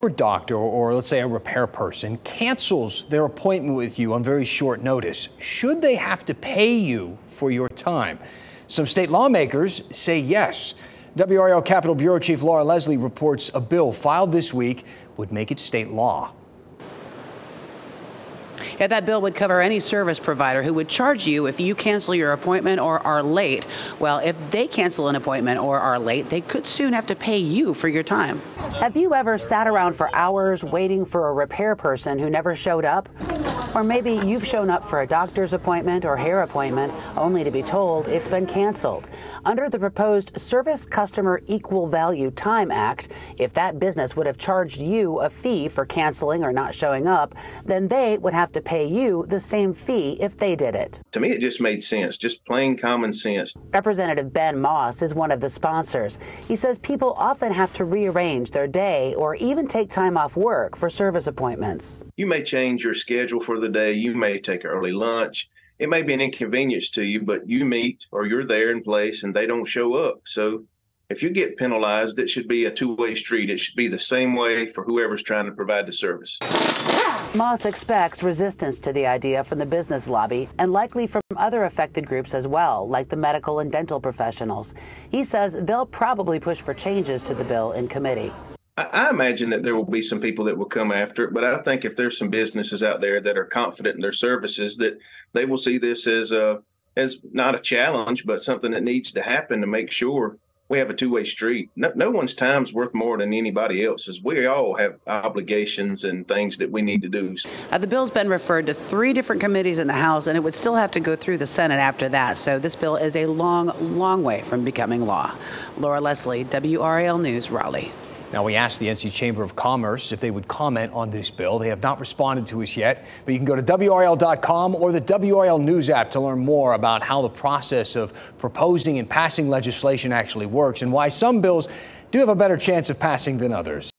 Your doctor or let's say a repair person cancels their appointment with you on very short notice. Should they have to pay you for your time? Some state lawmakers say yes. WRAL Capitol Bureau Chief Laura Leslie reports a bill filed this week would make it state law. Yeah, that bill would cover any service provider who would charge you if you cancel your appointment or are late. Well, if they cancel an appointment or are late, they could soon have to pay you for your time. Have you ever sat around for hours waiting for a repair person who never showed up? Or maybe you've shown up for a doctor's appointment or hair appointment only to be told it's been canceled. Under the proposed Service Customer Equal Value Time Act, if that business would have charged you a fee for canceling or not showing up, then they would have to pay you the same fee if they did it. To me, it just made sense, just plain common sense. Representative Ben Moss is one of the sponsors. He says people often have to rearrange their day or even take time off work for service appointments. You may change your schedule for the day, you may take early lunch. It may be an inconvenience to you, but you meet or you're there in place and they don't show up. So if you get penalized, it should be a two way street. It should be the same way for whoever's trying to provide the service. Moss expects resistance to the idea from the business lobby and likely from other affected groups as well, like the medical and dental professionals. He says they'll probably push for changes to the bill in committee. I imagine that there will be some people that will come after it, but I think if there's some businesses out there that are confident in their services, that they will see this as a as not a challenge, but something that needs to happen to make sure we have a two-way street. No, no one's time's worth more than anybody else's. We all have obligations and things that we need to do. Uh, the bill's been referred to three different committees in the House, and it would still have to go through the Senate after that. So this bill is a long, long way from becoming law. Laura Leslie, WRAL News, Raleigh. Now, we asked the NC Chamber of Commerce if they would comment on this bill. They have not responded to us yet, but you can go to WRAL.com or the WRL News app to learn more about how the process of proposing and passing legislation actually works and why some bills do have a better chance of passing than others.